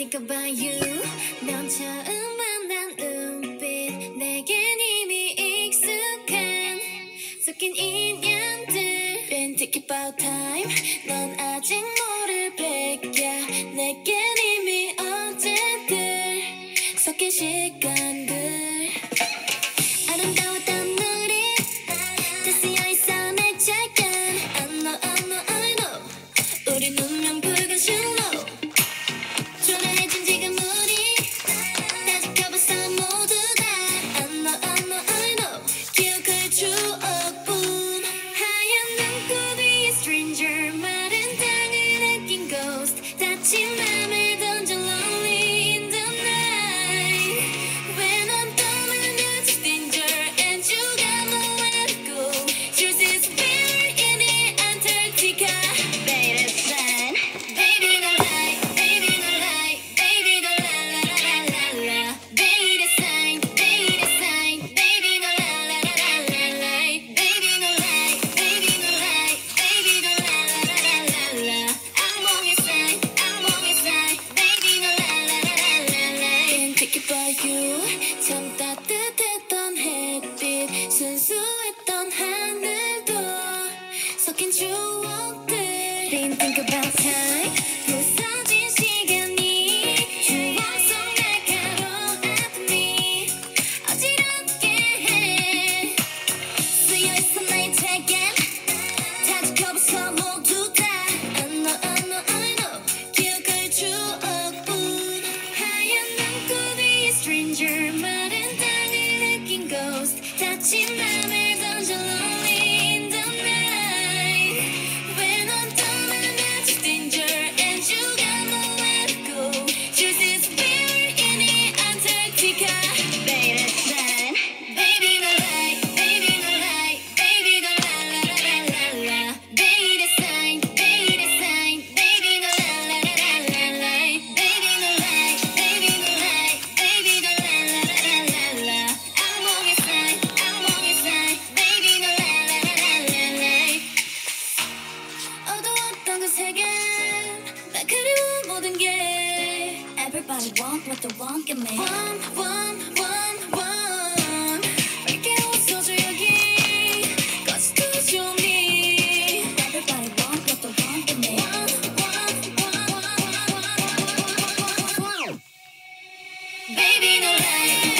think about you. 넌 처음 만난 눈빛. 내겐 이미 익숙한 속인 인연들. Been think about time. 넌 아직 모를 베껴 내겐 이미 어제들 섞인 시간. Think about you 참 따뜻했던 햇빛 순수했던 하늘도 섞인 추억들 Didn't think about time Everybody want what want me One, one, one, one Cause me Everybody want what want me Baby no lie.